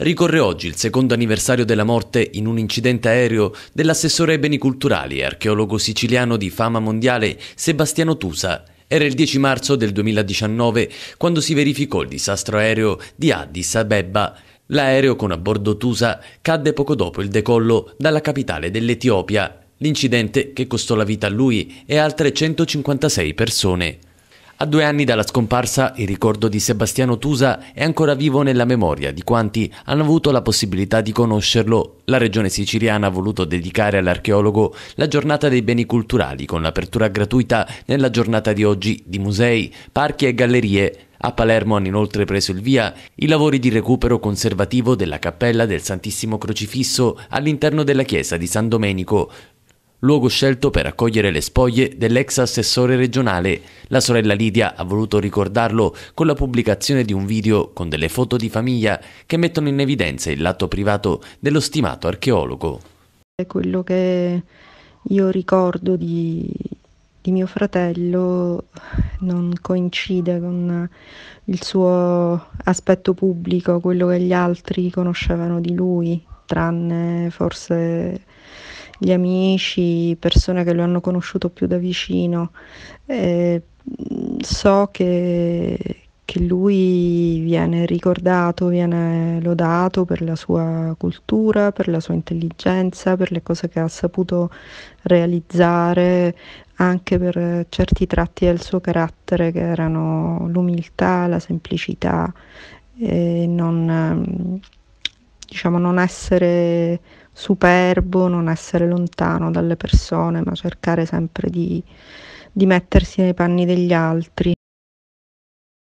Ricorre oggi il secondo anniversario della morte in un incidente aereo dell'assessore ai beni culturali e archeologo siciliano di fama mondiale Sebastiano Tusa. Era il 10 marzo del 2019 quando si verificò il disastro aereo di Addis Abeba. L'aereo con a bordo Tusa cadde poco dopo il decollo dalla capitale dell'Etiopia. L'incidente che costò la vita a lui e altre 156 persone. A due anni dalla scomparsa, il ricordo di Sebastiano Tusa è ancora vivo nella memoria di quanti hanno avuto la possibilità di conoscerlo. La regione siciliana ha voluto dedicare all'archeologo la giornata dei beni culturali con l'apertura gratuita nella giornata di oggi di musei, parchi e gallerie. A Palermo hanno inoltre preso il via i lavori di recupero conservativo della cappella del Santissimo Crocifisso all'interno della chiesa di San Domenico, luogo scelto per accogliere le spoglie dell'ex assessore regionale. La sorella Lidia ha voluto ricordarlo con la pubblicazione di un video con delle foto di famiglia che mettono in evidenza il lato privato dello stimato archeologo. Quello che io ricordo di, di mio fratello non coincide con il suo aspetto pubblico, quello che gli altri conoscevano di lui, tranne forse gli amici, persone che lo hanno conosciuto più da vicino. Eh, so che, che lui viene ricordato, viene lodato per la sua cultura, per la sua intelligenza, per le cose che ha saputo realizzare, anche per certi tratti del suo carattere che erano l'umiltà, la semplicità e non, diciamo, non essere superbo, non essere lontano dalle persone, ma cercare sempre di, di mettersi nei panni degli altri.